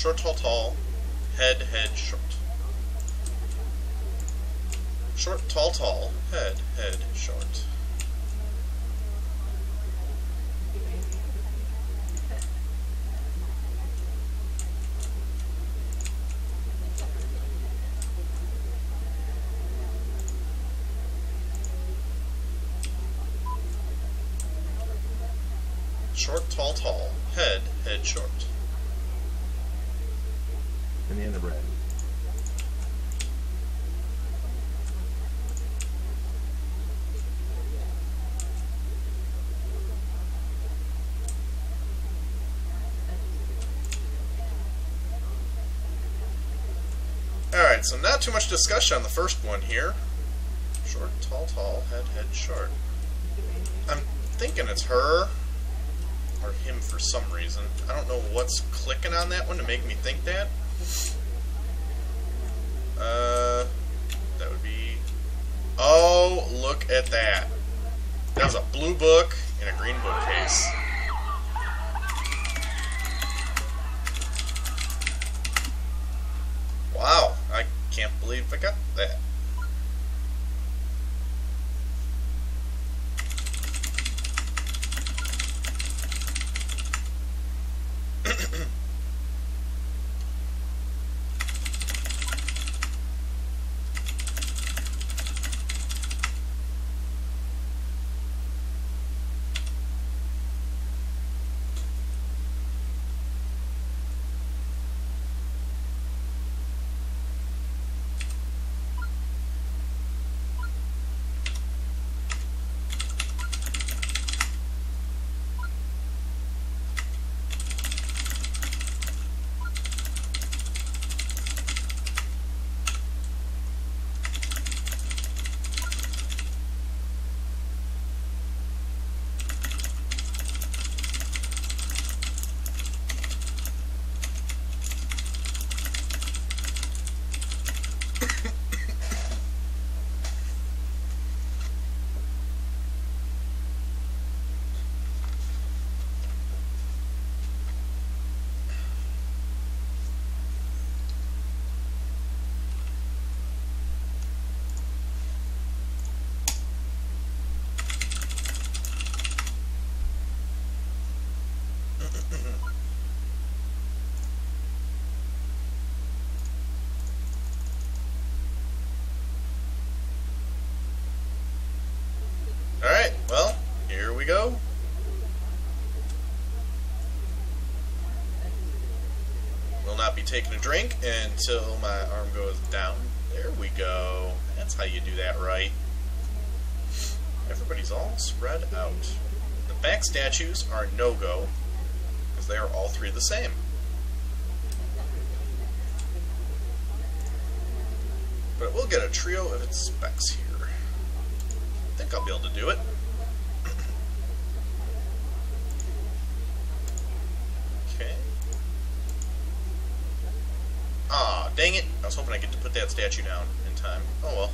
Short, tall, tall. Head, head, short. Short, tall, tall. Head, head, short. Short, tall, tall. Head, head, short. And the end of red. Alright, so not too much discussion on the first one here. Short, tall, tall, head, head, short. I'm thinking it's her or him for some reason. I don't know what's clicking on that one to make me think that. Uh, that would be. Oh, look at that. That was a blue book in a green bookcase. Wow, I can't believe I got that. Alright, well, here we go. Will not be taking a drink until my arm goes down. There we go. That's how you do that right. Everybody's all spread out. The back statues are no-go, because they are all three the same. But we'll get a trio of its specs here. I think I'll be able to do it. okay. Ah, dang it. I was hoping I'd get to put that statue down in time. Oh well.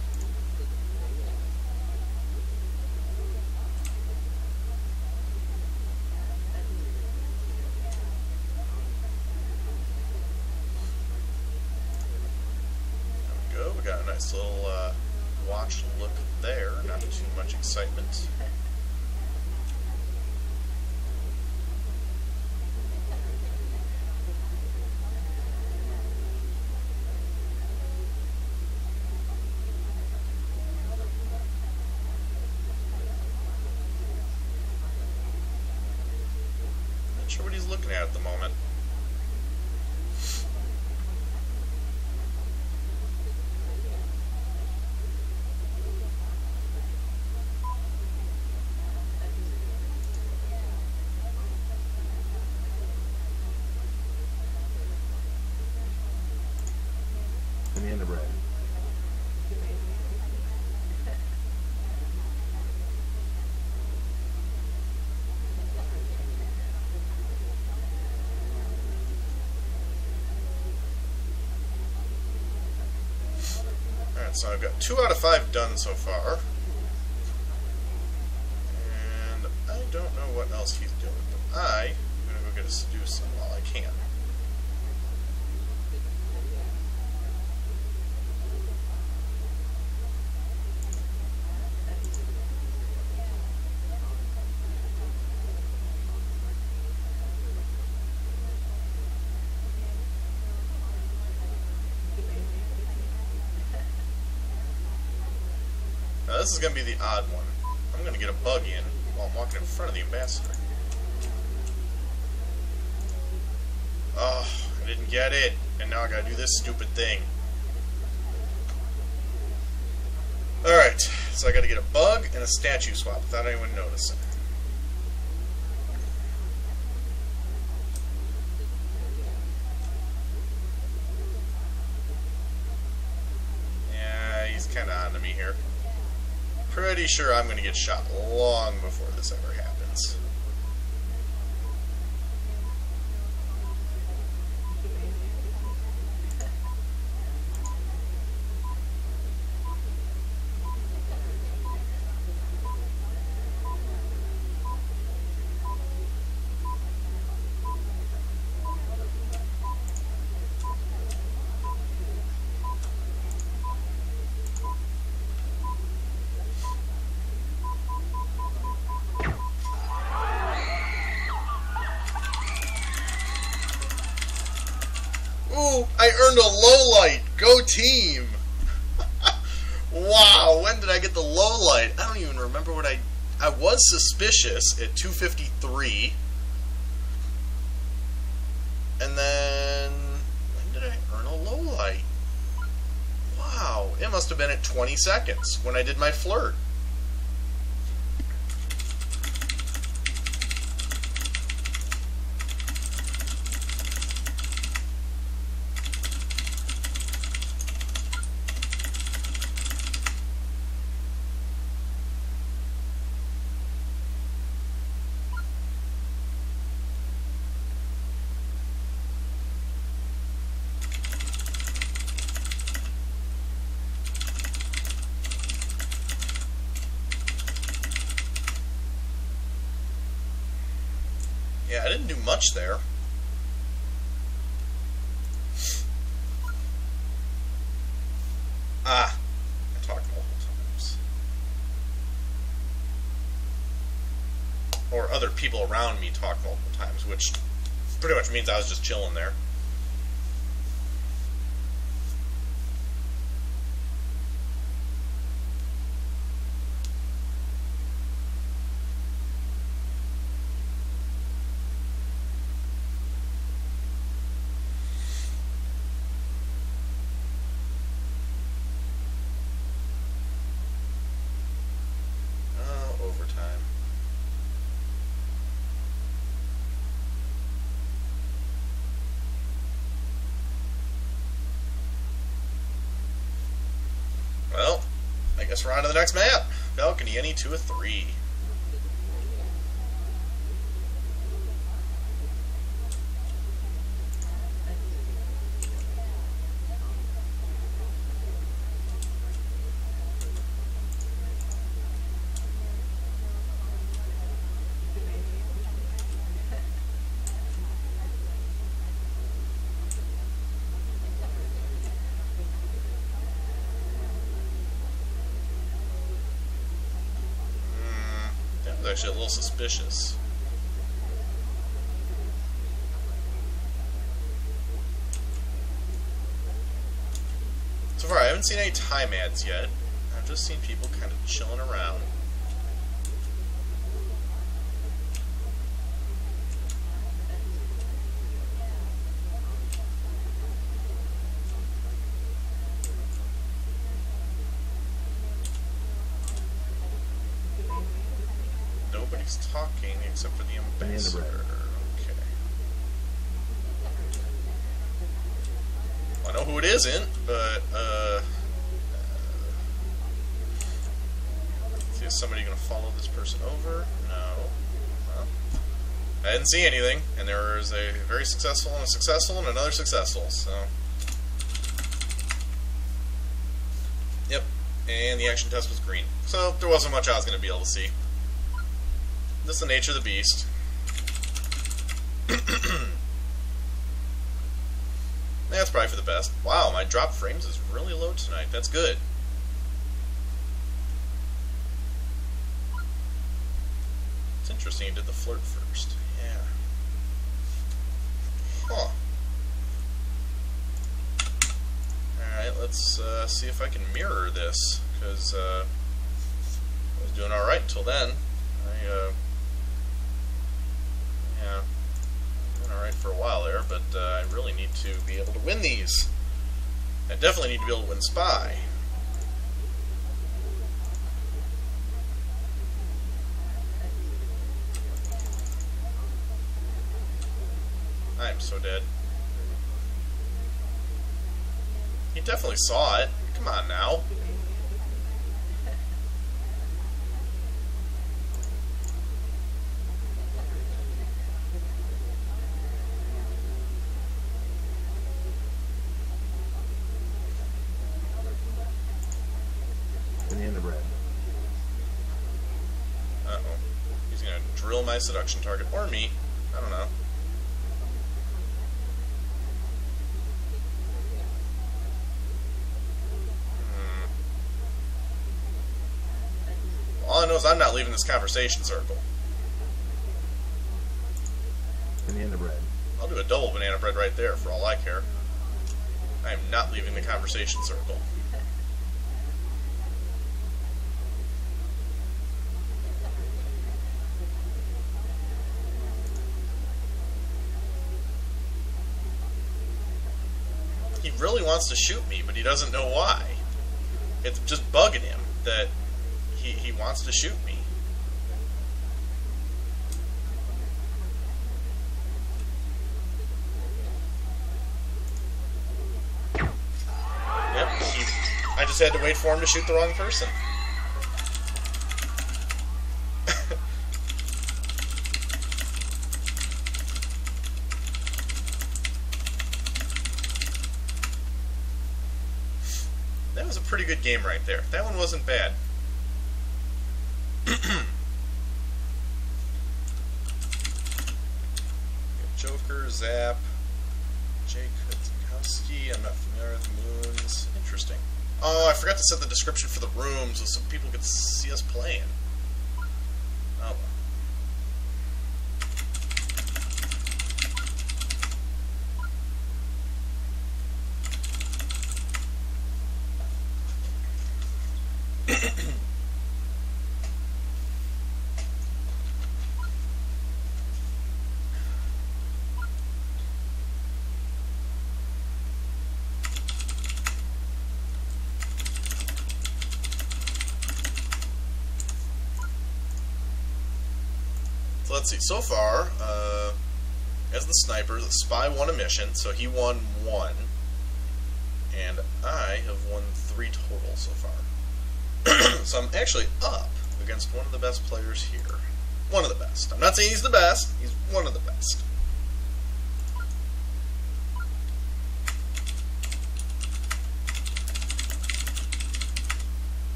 There we go. We got a nice little uh, watch look there. Not too much excitement. So I've got two out of five done so far. And I don't know what else he's doing, but I am going to go get a seduce while I can. this is going to be the odd one. I'm going to get a bug in while I'm walking in front of the ambassador. Oh, I didn't get it. And now I gotta do this stupid thing. Alright, so I gotta get a bug and a statue swap without anyone noticing. Yeah, he's kinda onto me here. Pretty sure I'm gonna get shot long before this ever happens. Ooh, I earned a low light. Go team. wow, when did I get the low light? I don't even remember what I I was suspicious at 253. And then when did I earn a low light? Wow, it must have been at 20 seconds when I did my flirt. Yeah, I didn't do much there. Ah, I talked multiple times. Or other people around me talked multiple times, which pretty much means I was just chilling there. Oh, overtime. Well, I guess we're on to next map. Balcony, any two or three. Mm, that actually a little suspicious. So far, I haven't seen any time adds yet. I've just seen people kind of chilling around. Nobody's talking except for the ambassador. Okay. Well, I know who it isn't, but uh, uh, see if somebody gonna follow this person over. No. Well, I didn't see anything, and there was a very successful and a successful and another successful. So. Yep. And the action test was green. So there wasn't much I was going to be able to see. That's the nature of the beast. That's probably for the best. Wow, my drop frames is really low tonight. That's good. It's interesting you did the flirt first. Yeah. Huh. Alright, let's uh, see if I can mirror this. Because, uh, doing all right until then. I, uh, yeah, doing all right for a while there, but uh, I really need to be able to win these. I definitely need to be able to win Spy. I'm so dead. He definitely saw it. Come on now. Banana bread. Uh oh. He's gonna drill my seduction target. Or me. I don't know. Hmm. All I know is I'm not leaving this conversation circle. Banana bread. I'll do a double banana bread right there for all I care. I am not leaving the conversation circle. He really wants to shoot me, but he doesn't know why. It's just bugging him that he, he wants to shoot me. Yep, he, I just had to wait for him to shoot the wrong person. that was a pretty good game right there. That one wasn't bad. Joker, Zap, Jake Kutzikowski. I'm not familiar with the Moons. Interesting. Oh, I forgot to set the description for the room so some people could see us playing. Oh well. So let's see. So far, uh, as the sniper, the spy won a mission, so he won one, and I have won three total so far. so I'm actually up against one of the best players here. One of the best. I'm not saying he's the best. He's one of the best.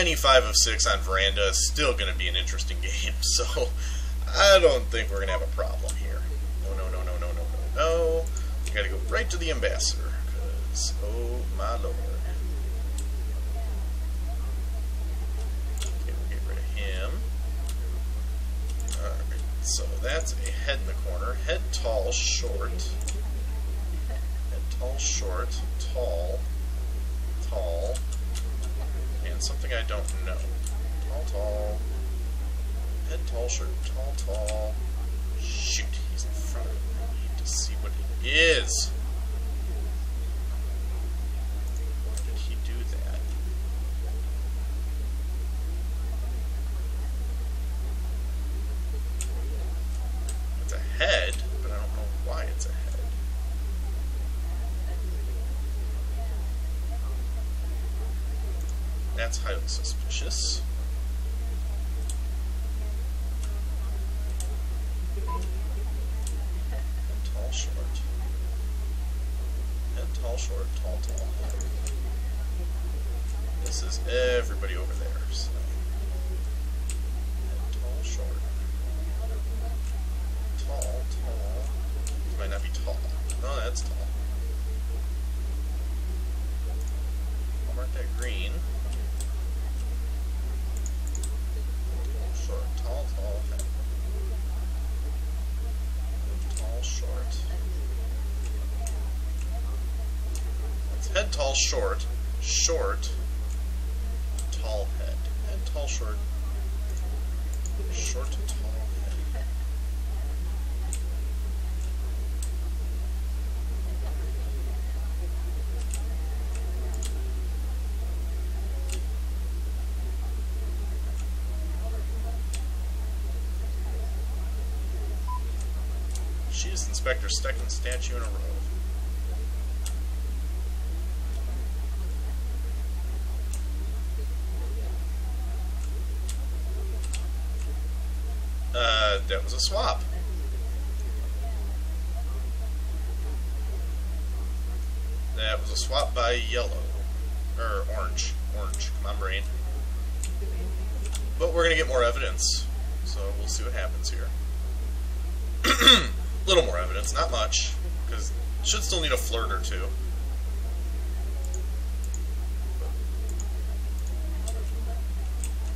Any five of six on veranda is still going to be an interesting game. So I don't think we're going to have a problem here. No, no, no, no, no, no, no, no. We got to go right to the ambassador oh my lord. Okay, we'll get rid of him. All right. So that's a head in the corner. Head tall, short. Head tall, short, tall, tall something I don't know. Tall, tall. Head tall, shirt, tall, tall. Shoot, he's in front of me. I need to see what it is. Why did he do that? It's a head, but I don't know why it's a head. That's highly suspicious. Head tall, short. Head tall, short, tall, tall, head. This is everybody over there. So. Head tall, short. Tall, tall. This might not be tall. No, that's tall. I'll mark that green. Short, tall, tall, head. Tall, short. It's head tall, short, short, tall, head, and tall, short. Short tall head. She is Inspector's second statue in a row. Uh, that was a swap. That was a swap by yellow. Or orange. Orange. Come on, brain. But we're going to get more evidence. So we'll see what happens here. A little more evidence, not much. Because should still need a flirt or two.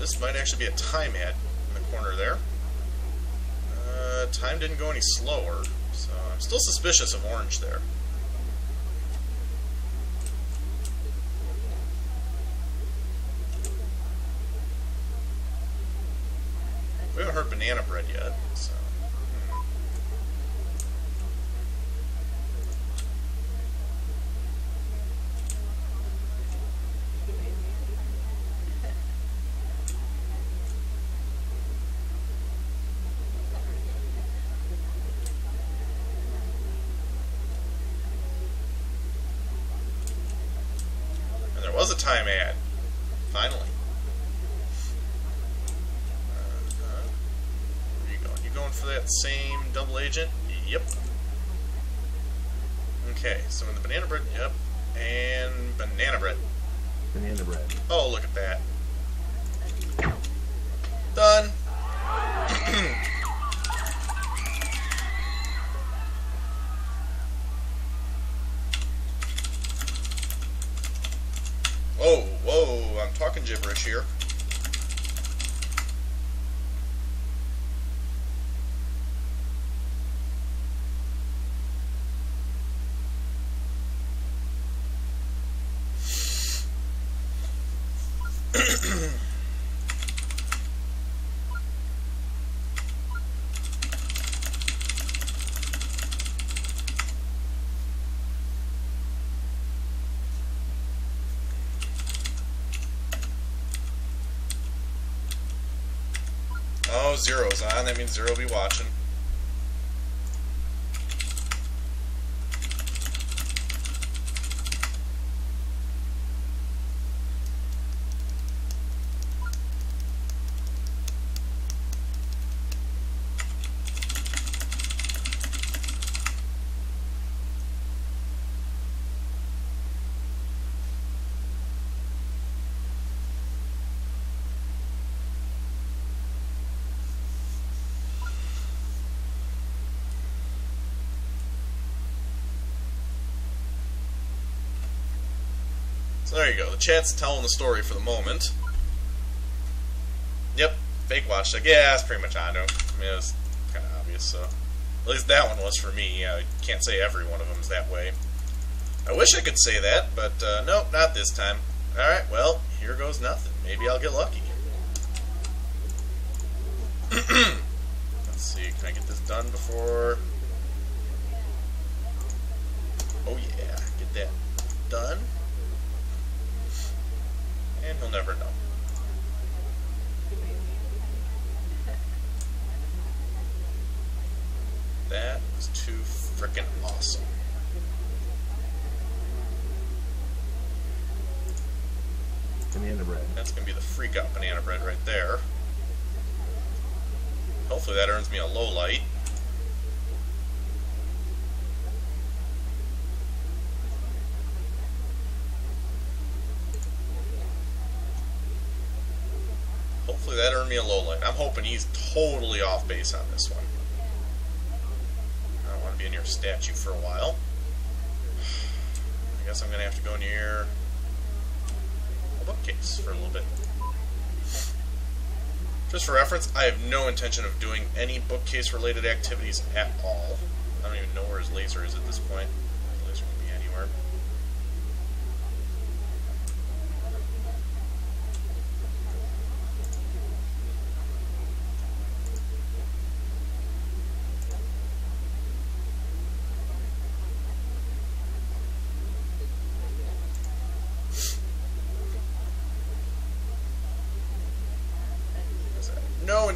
This might actually be a time add in the corner there. Time didn't go any slower, so I'm still suspicious of orange there. We haven't heard banana bread yet, so. hmm. And there was a time add. Finally. Uh, where are you going? You going for that same double agent? Yep. Okay, so in the banana bread, yep. And banana bread. Banana bread. Oh, look at that. Done. Whoa, whoa, I'm talking gibberish here. Zero's on. That means zero will be watching. So there you go. The chat's telling the story for the moment. Yep, fake watch check. Yeah, it's pretty much I know. I mean, it was kind of obvious. So at least that one was for me. I can't say every one of them is that way. I wish I could say that, but uh, nope, not this time. All right, well, here goes nothing. Maybe I'll get lucky. Let's see. Can I get this done before? Oh yeah, get that done he'll never know. That was too freaking awesome. Banana bread. That's gonna be the freak out banana bread right there. Hopefully that earns me a low light. Hopefully that earned me a low light. I'm hoping he's totally off base on this one. I don't want to be near a statue for a while. I guess I'm going to have to go near a bookcase for a little bit. Just for reference, I have no intention of doing any bookcase related activities at all. I don't even know where his laser is at this point. His laser can be anywhere.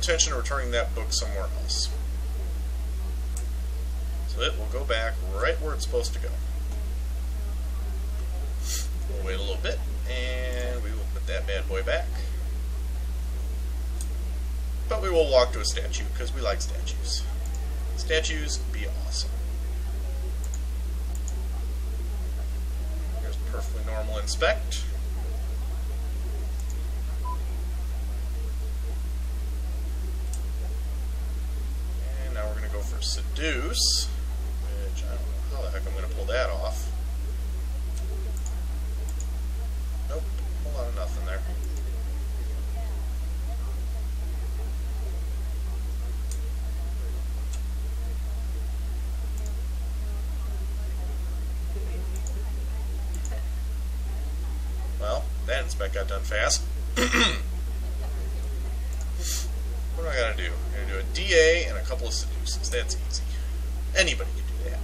Intention of returning that book somewhere else. So it will go back right where it's supposed to go. We'll wait a little bit, and we will put that bad boy back. But we will walk to a statue, because we like statues. Statues be awesome. Here's perfectly normal inspect. And now we're going to seduce, which I don't know how the heck I'm going to pull that off. Nope, whole lot of nothing there. Well, that inspect got done fast. what do I gotta do? I'm gonna do a DA and a couple of seduces. That's easy. Anybody can do that.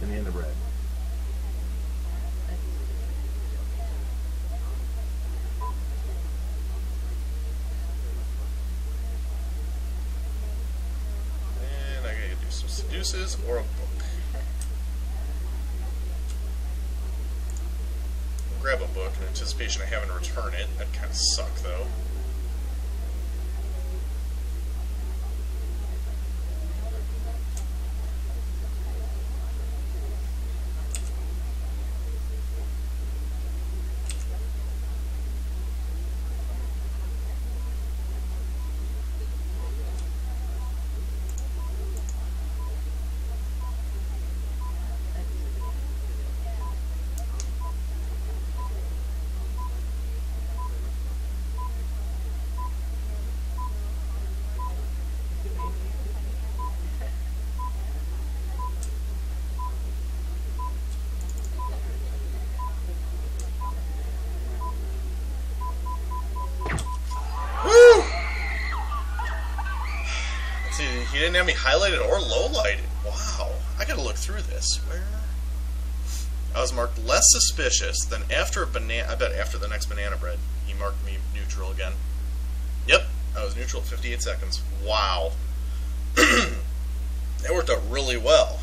Banana bread. And I gotta do some seduces or a book. I'll grab a book in anticipation of having to return it. That'd kind of suck, though. Woo! Let's see, he didn't have me highlighted or lowlighted. Wow. I gotta look through this. Where? I was marked less suspicious than after a banana. I bet after the next banana bread, he marked me neutral again. Yep, I was neutral at 58 seconds. Wow. that worked out really well.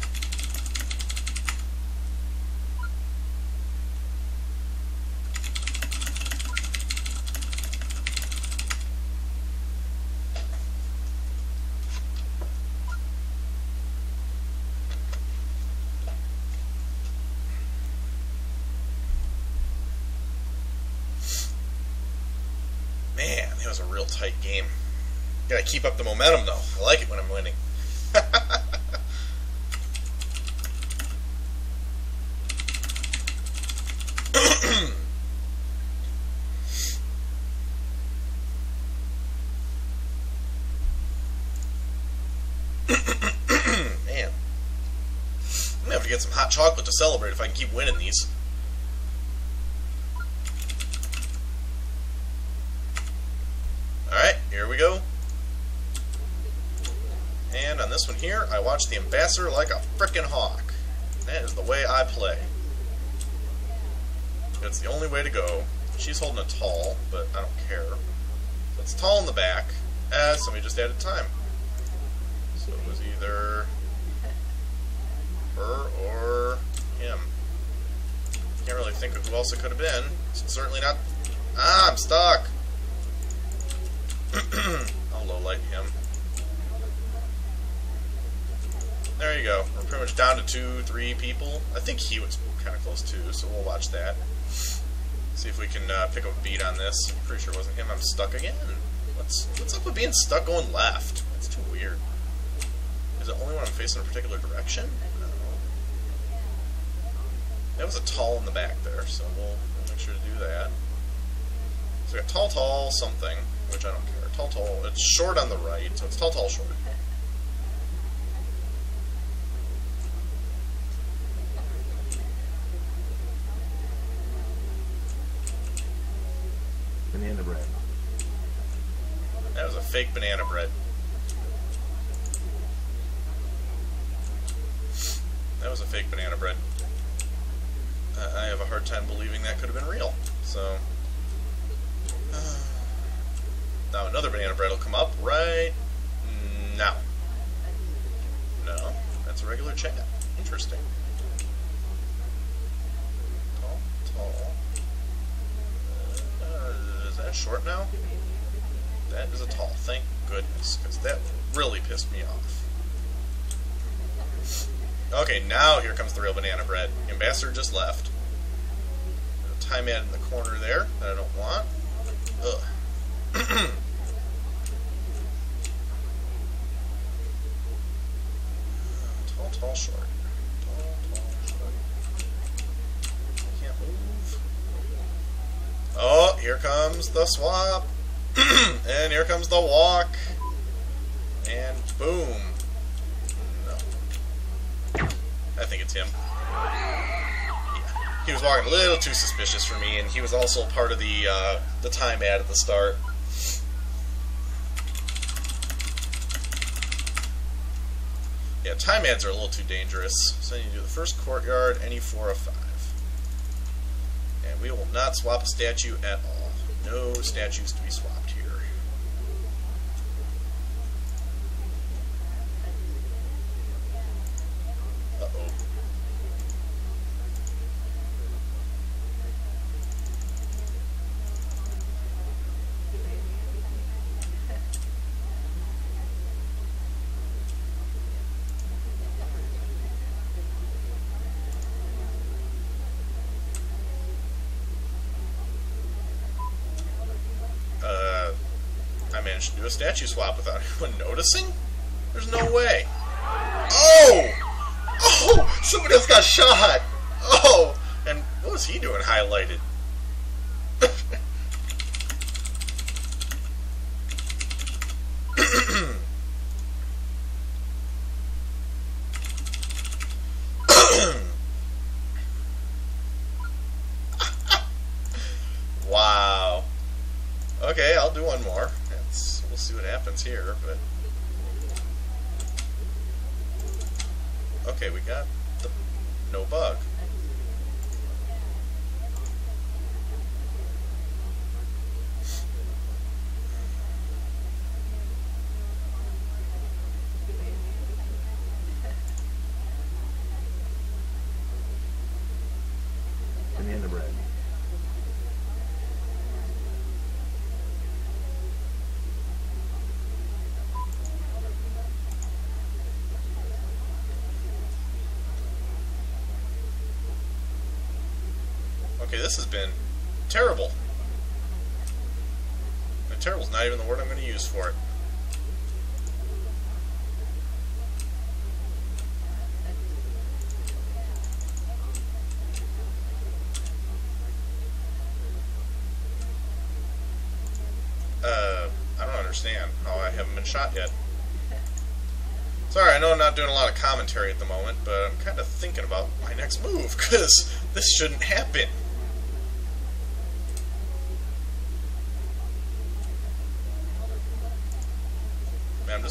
Man, that was a real tight game. Gotta keep up the momentum, though. I like it when I'm winning. Man. I'm gonna have to get some hot chocolate to celebrate if I can keep winning these. Alright, here we go. And on this one here, I watch the ambassador like a frickin' hawk. That is the way I play. It's the only way to go. She's holding a tall, but I don't care. So it's tall in the back. Ah, somebody just added time. So it was either her or him. Can't really think of who else it could have been. It's certainly not. Ah, I'm stuck. I'll low light him. There you go. We're pretty much down to two, three people. I think he was kind of close too, so we'll watch that. See if we can uh, pick up a beat on this. I'm pretty sure it wasn't him. I'm stuck again. What's what's up with being stuck going left? That's too weird. Is it only when I'm facing a particular direction? I. That was a tall in the back there, so we'll make sure to do that. So we got tall, tall, something, which I don't care. Tall, tall. It's short on the right, so it's tall, tall, short. Banana bread. That fake banana bread. That was a fake banana bread. Uh, I have a hard time believing that could have been real. So. now another banana bread will come up right now. No, that's a regular chat. Interesting. Tall, tall. Uh, is that short now? That is a tall. Thank goodness, because that really pissed me off. Okay, now here comes the real banana bread. Ambassador just left. Time add in the corner there that I don't want. Ugh. tall, tall, short. Tall, tall, short. Can't move. Oh, here comes the swap. and here comes the walk. And boom. No. I think it's him. He was walking a little too suspicious for me, and he was also part of the uh, the time add at the start. Yeah, time adds are a little too dangerous. So you do the first courtyard, any four of five. And we will not swap a statue at all. No statues to be swapped here. Uh-oh. Uh, I managed to do a statue swap without anyone noticing? There's no way. Oh! Oh! Somebody else got shot! Oh! And what was he doing highlighted? wow. Okay, I'll do one more. It's, we'll see what happens here, but... Okay, we got the no bug. Banana bread. Okay, this has been terrible. And terrible's not even the word I'm going to use for it. Uh, I don't understand how I haven't been shot yet. Sorry, I know I'm not doing a lot of commentary at the moment, but I'm kind of thinking about my next move, because this shouldn't happen.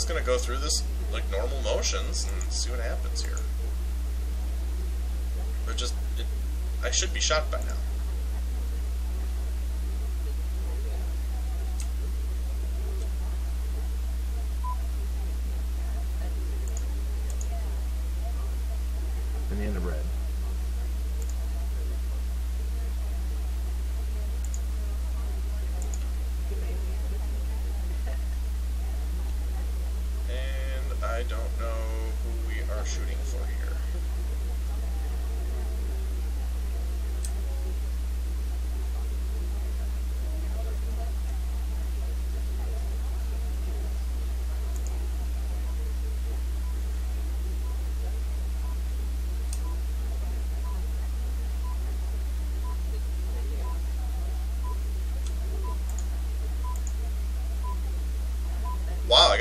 Just gonna go through this like normal motions and see what happens here. But just, it, I should be shot by now.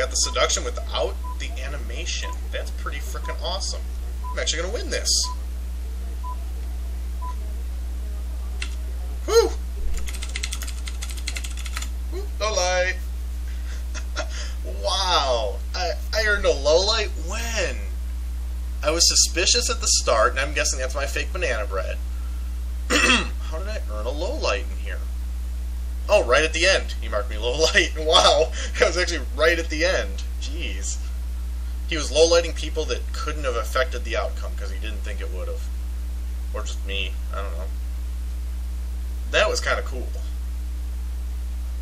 the seduction without the animation. That's pretty freaking awesome. I'm actually going to win this. Whew! Whew light. wow. I, I earned a low light when? I was suspicious at the start, and I'm guessing that's my fake banana bread. Right at the end. He marked me low light. Wow, that was actually right at the end. Jeez. He was low lighting people that couldn't have affected the outcome because he didn't think it would have. Or just me. I don't know. That was kind of cool.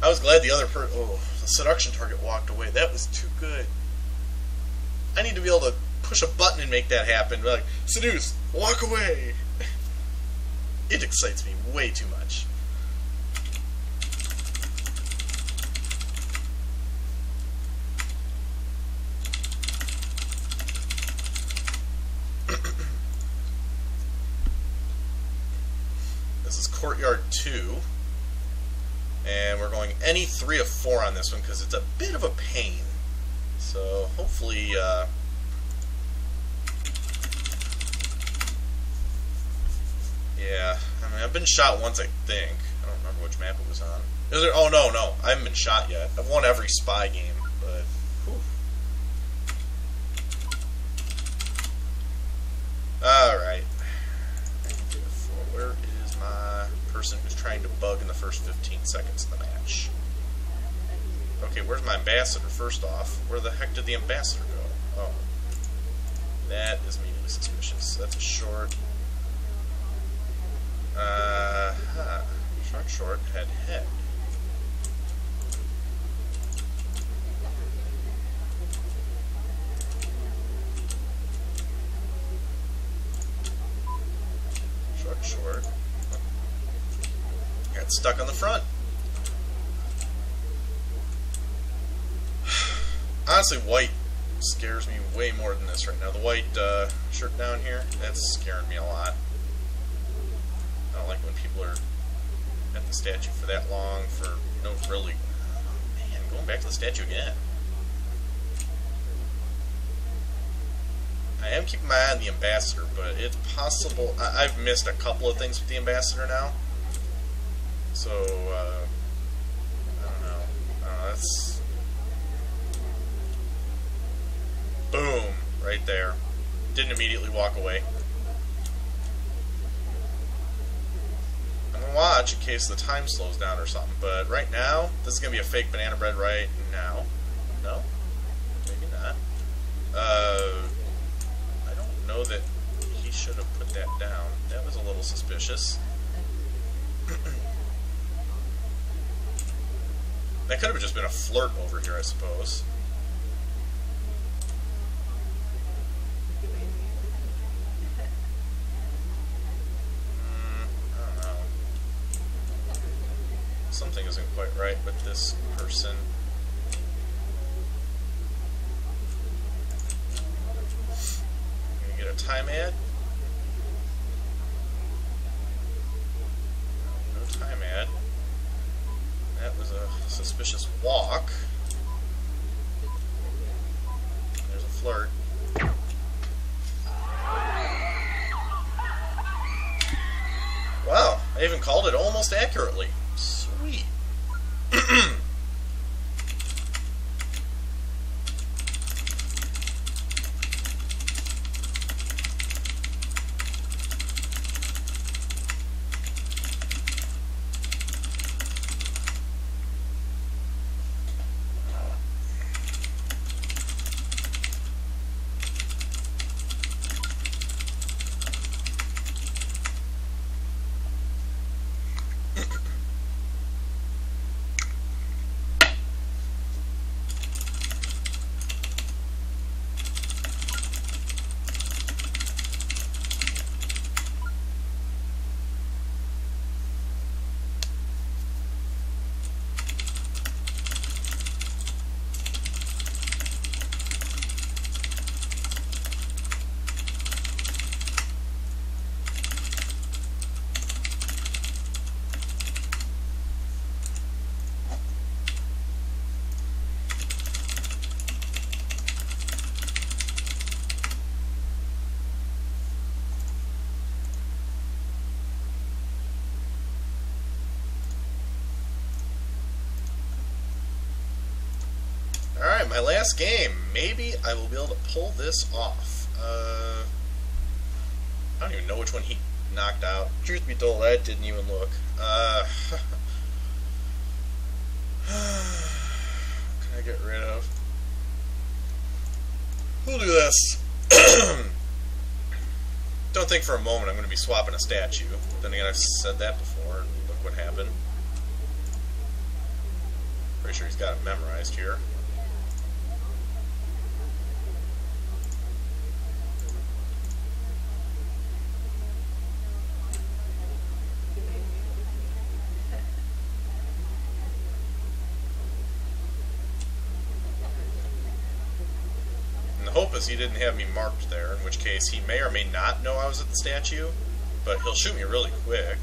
I was glad the other per oh the seduction target walked away. That was too good. I need to be able to push a button and make that happen. Like seduce, walk away. it excites me way too much. Courtyard two. And we're going any three of four on this one because it's a bit of a pain. So hopefully, uh, yeah. I mean, I've been shot once, I think. I don't remember which map it was on. Oh no, no, I haven't been shot yet. I've won every spy game, but. Whew. All right. Where is my person who's trying to bug in the first 15 seconds of the match? Okay, where's my ambassador, first off? Where the heck did the ambassador go? Oh. That is immediately suspicious. That's a short. Uh, huh. Short, short, head, head. Short, short. Got stuck on the front. Honestly, white scares me way more than this right now. The white uh, shirt down here, that's scaring me a lot. I don't like when people are at the statue for that long for no really. Man, going back to the statue again. I am keeping my eye on the ambassador, but it's possible. I, I've missed a couple of things with the ambassador now. So, uh, I don't know. I don't know. That's. Boom! Right there. Didn't immediately walk away. I'm gonna watch in case the time slows down or something, but right now, this is gonna be a fake banana bread right now. No? Maybe not. Uh, I don't know that he should have put that down. That was a little suspicious. that could have just been a flirt over here, I suppose. Mm, I don't know. Something isn't quite right with this person. Gonna get a time add. No, time add. That was a suspicious walk. There's a flirt. Wow, I even called it almost accurately. Sweet. Alright, my last game. Maybe I will be able to pull this off. Uh, I don't even know which one he knocked out. Truth be told, I didn't even look. Uh, can I get rid of? We'll do this. Don't think for a moment I'm going to be swapping a statue. Then again, I've said that before, and look what happened. Pretty sure he's got it memorized here. Is he didn't have me marked there, in which case he may or may not know I was at the statue, but he'll shoot me really quick.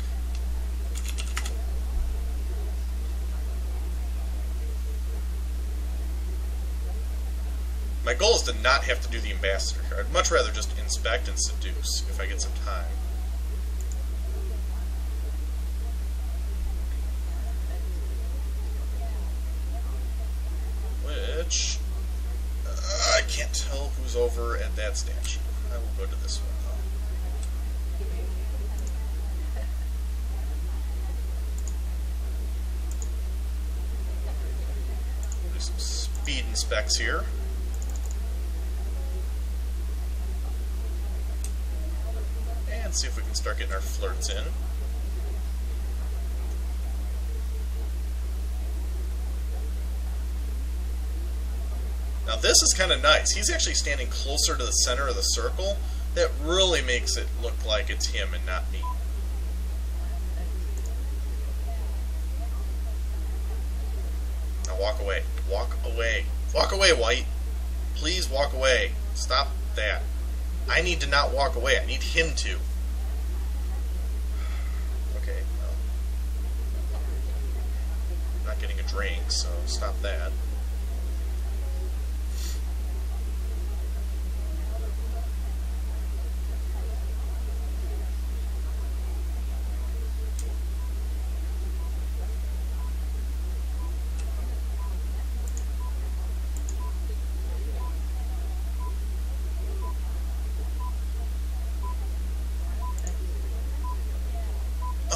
My goal is to not have to do the ambassador here. I'd much rather just inspect and seduce if I get some time. Which uh, I can't tell who's over at that. I will go to this one though. Do some speed inspects here. And see if we can start getting our flirts in. Now this is kind of nice. He's actually standing closer to the center of the circle. That really makes it look like it's him and not me. Now walk away. Walk away. Walk away, White. Please walk away. Stop that. I need to not walk away. I need him to. Okay, well. I'm not getting a drink, so stop that.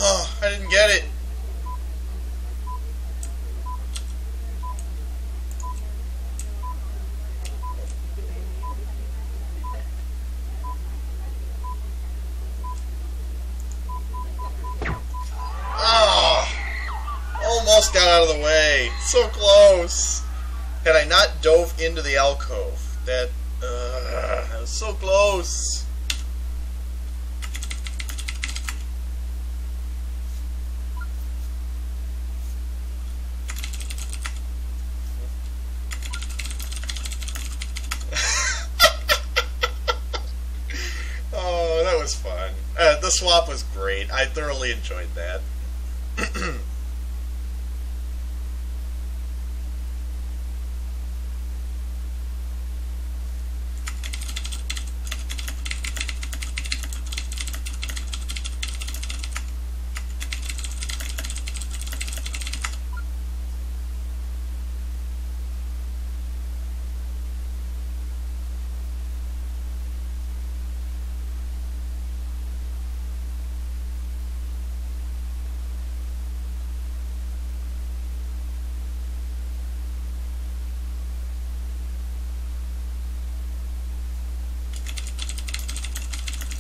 Oh, I didn't get it. Oh, almost got out of the way. So close. Had I not dove into the alcove, that, uh, so close. Oh, that was fun. Uh, the swap was great. I thoroughly enjoyed that.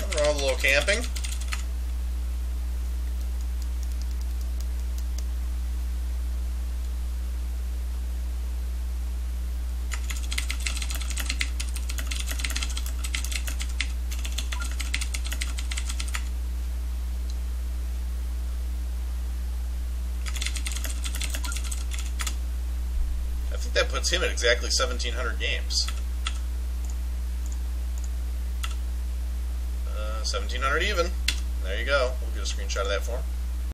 Nothing wrong with a little camping. I think that puts him at exactly 1,700 games. Uh, 1700 even. There you go. We'll get a screenshot of that for him.